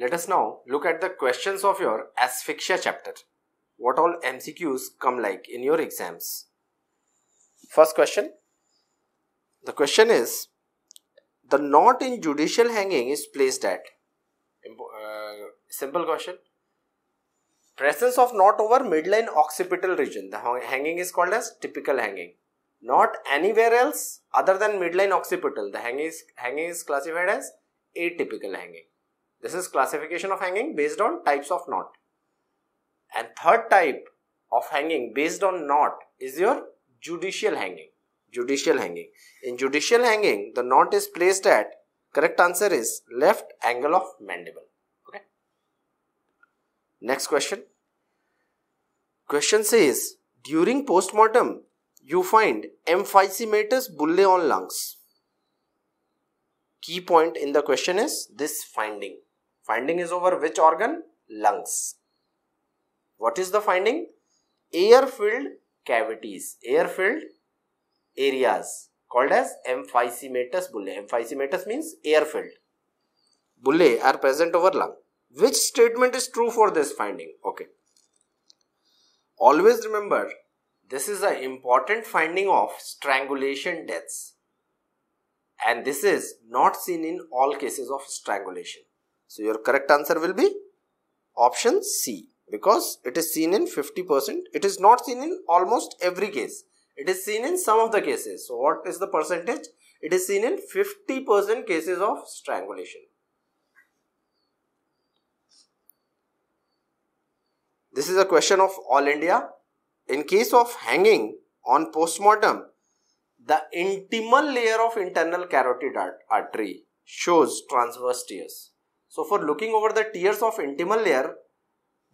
let us now look at the questions of your asphyxia chapter. What all MCQs come like in your exams. First question. The question is the knot in judicial hanging is placed at uh, simple question presence of knot over midline occipital region the hanging is called as typical hanging not anywhere else other than midline occipital the hanging is, hanging is classified as atypical hanging this is classification of hanging based on types of knot. And third type of hanging based on knot is your judicial hanging. Judicial hanging. In judicial hanging the knot is placed at correct answer is left angle of mandible. Okay. Next question. Question says during postmortem you find emphysematous bullae on lungs. Key point in the question is this finding. Finding is over which organ? Lungs. What is the finding? Air-filled cavities, air-filled areas called as emphysematous bullae. Emphysematous means air-filled. Bullae are present over lung. Which statement is true for this finding? Okay. Always remember this is an important finding of strangulation deaths. And this is not seen in all cases of strangulation. So your correct answer will be option C because it is seen in 50%. It is not seen in almost every case. It is seen in some of the cases. So what is the percentage? It is seen in 50% cases of strangulation. This is a question of all India in case of hanging on postmortem, the intimal layer of internal carotid artery shows transverse tears. So for looking over the tears of intimal layer,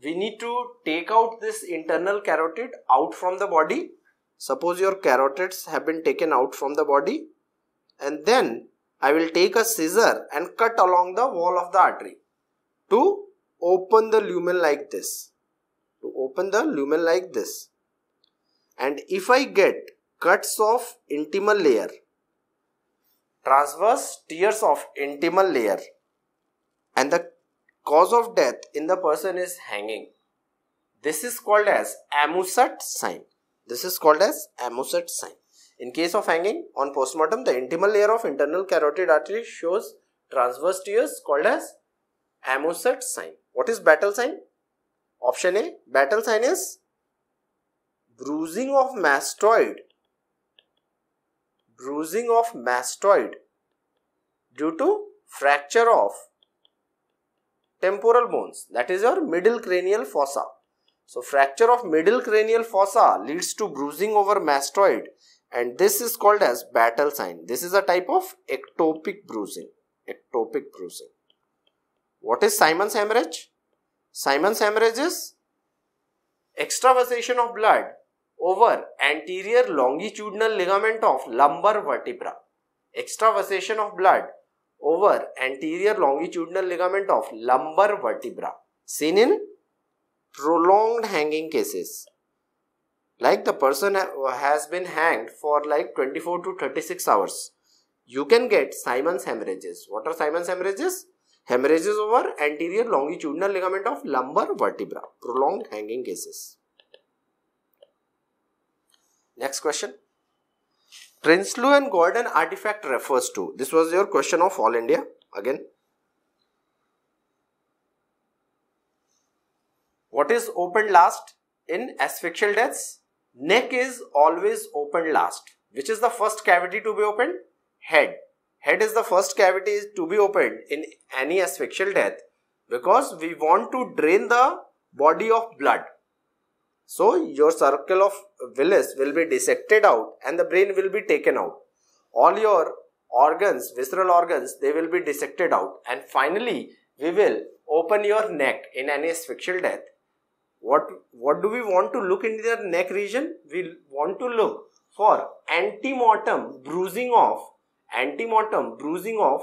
we need to take out this internal carotid out from the body. Suppose your carotids have been taken out from the body and then I will take a scissor and cut along the wall of the artery to open the lumen like this. To open the lumen like this and if I get cuts of intimal layer, transverse tears of intimal layer and the cause of death in the person is hanging. This is called as Amussat sign. This is called as Amussat sign. In case of hanging on postmortem, the intimal layer of internal carotid artery shows transverse tears called as Amussat sign. What is Battle sign? Option A, Battle sign is bruising of mastoid bruising of mastoid due to fracture of temporal bones that is your middle cranial fossa. So fracture of middle cranial fossa leads to bruising over mastoid and this is called as battle sign. This is a type of ectopic bruising ectopic bruising. What is simon's hemorrhage? Simon's hemorrhage is extravasation of blood over anterior longitudinal ligament of lumbar vertebra. Extravasation of blood over anterior longitudinal ligament of lumbar vertebra seen in prolonged hanging cases. Like the person has been hanged for like 24 to 36 hours. You can get Simon's hemorrhages. What are Simon's hemorrhages? Hemorrhages over anterior longitudinal ligament of lumbar vertebra. Prolonged hanging cases. Next question. Prinsloo and Gordon artifact refers to. This was your question of All India again. What is opened last in asphyxial deaths? Neck is always opened last. Which is the first cavity to be opened? Head. Head is the first cavity to be opened in any asphyxial death because we want to drain the body of blood so your circle of Willis will be dissected out and the brain will be taken out. All your organs, visceral organs, they will be dissected out and finally we will open your neck in an asphyxial death. What, what do we want to look in the neck region? We want to look for antemortem bruising of antemortem bruising of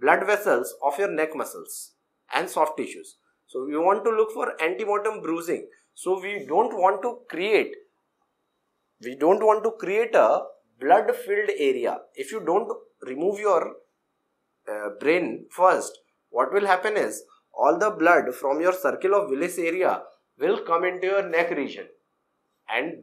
blood vessels of your neck muscles and soft tissues. So we want to look for antemortem bruising. So we don't want to create, we don't want to create a blood filled area. If you don't remove your uh, brain first, what will happen is all the blood from your circle of Willis area will come into your neck region and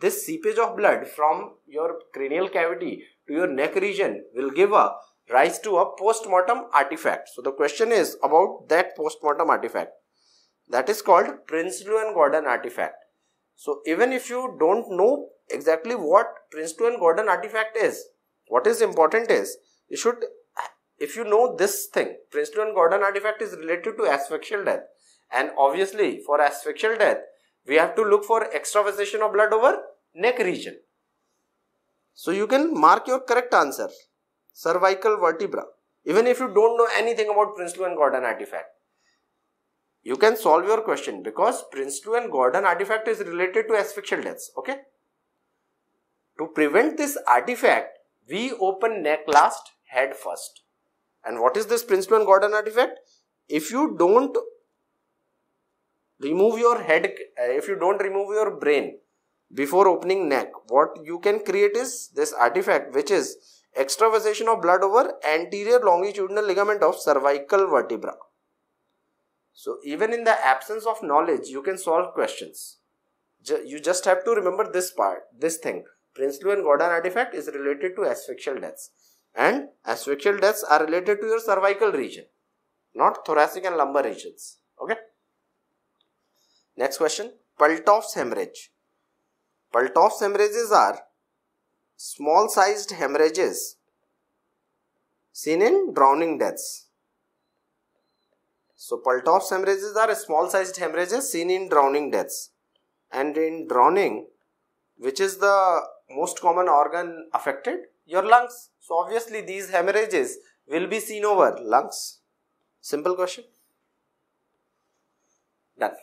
this seepage of blood from your cranial cavity to your neck region will give a rise to a post-mortem artifact. So the question is about that post-mortem artifact. That is called Prinsloo and Gordon artifact. So even if you don't know exactly what Prinsloo and Gordon artifact is, what is important is you should if you know this thing, Prinsloo and Gordon artifact is related to asphyxial death and obviously for asphyxial death we have to look for extravasation of blood over neck region. So you can mark your correct answer cervical vertebra even if you don't know anything about Prinsloo and Gordon artifact. You can solve your question because Prinsloo and Gordon artifact is related to asphyxial deaths. Okay. To prevent this artifact, we open neck last, head first. And what is this Prinsloo and Gordon artifact? If you don't remove your head, uh, if you don't remove your brain before opening neck, what you can create is this artifact which is extravasation of blood over anterior longitudinal ligament of cervical vertebra. So even in the absence of knowledge, you can solve questions. You just have to remember this part, this thing. Prinsloo and Gordon artifact is related to asphyxial deaths. And asphyxial deaths are related to your cervical region, not thoracic and lumbar regions. Okay. Next question. Paltauf's hemorrhage. Paltauf's hemorrhages are small sized hemorrhages seen in drowning deaths. So Paltauf's hemorrhages are small sized hemorrhages seen in drowning deaths. And in drowning, which is the most common organ affected? Your lungs. So obviously these hemorrhages will be seen over lungs. Simple question. Done.